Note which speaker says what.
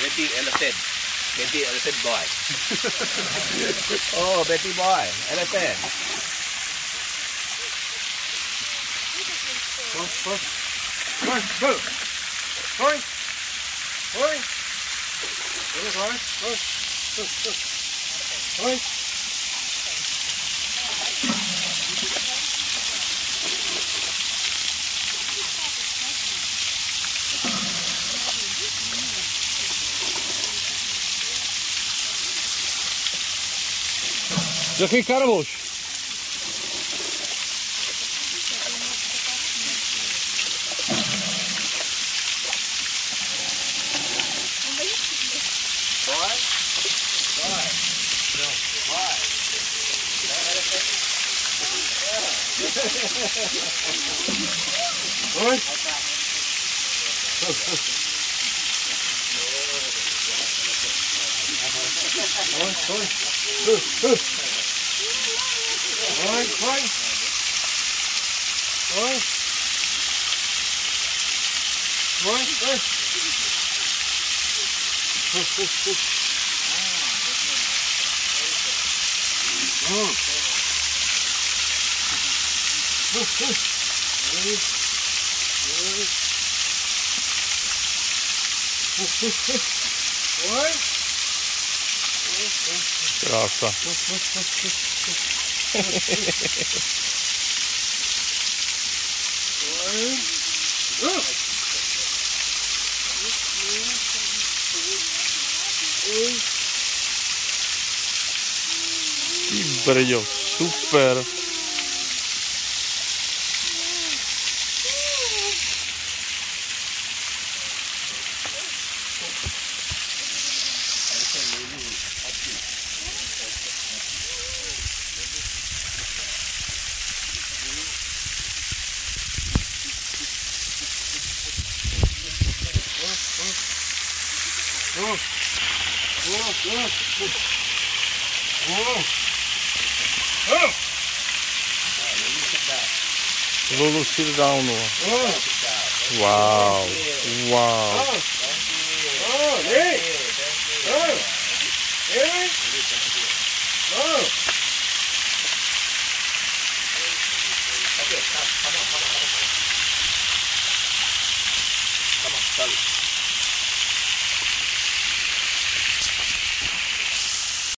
Speaker 1: Betty Elephant. Betty Elephant Boy. oh, Betty Boy. Elephant.
Speaker 2: Go, go. Go, go. Go. Go. Go. Go. Go. Go. Go. Já cara moço?
Speaker 1: Vai, vai,
Speaker 2: não,
Speaker 1: vai.
Speaker 2: Oi? Oi, oi. Oi, foi. Foi. Foi, foi. Hum. Hum, hum. Hum. Hum. Oi?
Speaker 3: Graça. Brillo, super.
Speaker 1: Thank you. ฮ้ย Krása. Ty
Speaker 3: brďo, super. Lulu sit down.
Speaker 1: Wow.
Speaker 3: Wow.
Speaker 1: Oh, hey! Oh!
Speaker 2: Hey! Oh!
Speaker 1: okay come come on come on come on come on